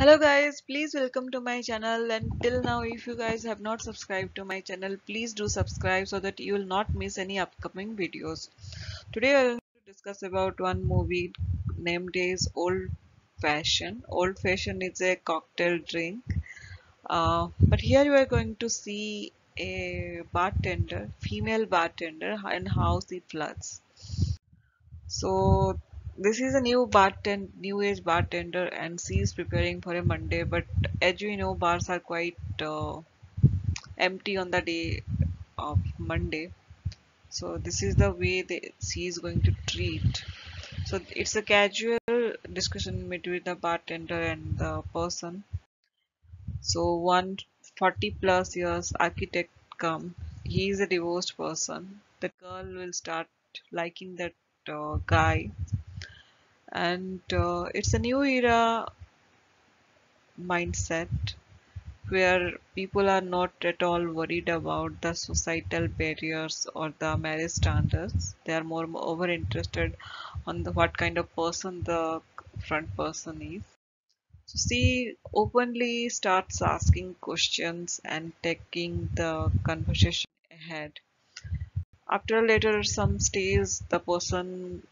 hello guys. Please welcome to my channel. And till now if you guys have not subscribed to my channel please do subscribe so that you will not miss any upcoming videos. Today i will discuss about one movie named is old Fashion. old Fashion is a cocktail drink. Uh, but here you are going to see a bartender female bartender and how she flirts. So this is a new bartend new age bartender and she is preparing for a monday but as you know bars are quite uh, empty on the day of monday. So this is the way she is going to treat. So it's a casual discussion between the bartender and the person. So one 40 plus years architect come. He is a divorced person. The girl will start liking that uh, guy and uh, it's a new era mindset where people are not at all worried about the societal barriers or the marriage standards. They are more over interested on the what kind of person the front person is. So she openly starts asking questions and taking the conversation ahead. After a later some stage the person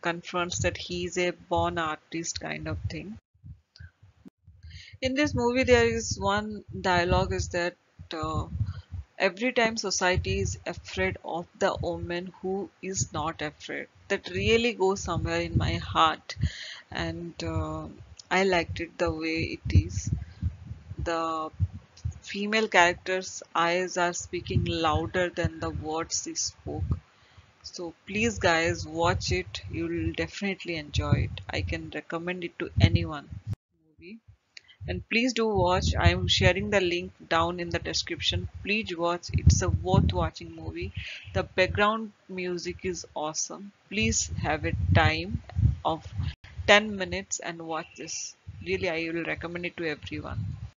confronts that he's a born artist kind of thing. In this movie, there is one dialogue is that uh, every time society is afraid of the woman who is not afraid. That really goes somewhere in my heart, and uh, I liked it the way it is. The female characters' eyes are speaking louder than the words she spoke so please guys watch it. You'll definitely enjoy it. I can recommend it to anyone. Movie. And please do watch. I'm sharing the link down in the description. Please watch. It's a worth watching movie. The background music is awesome. Please have a time of 10 minutes and watch this. Really i will recommend it to everyone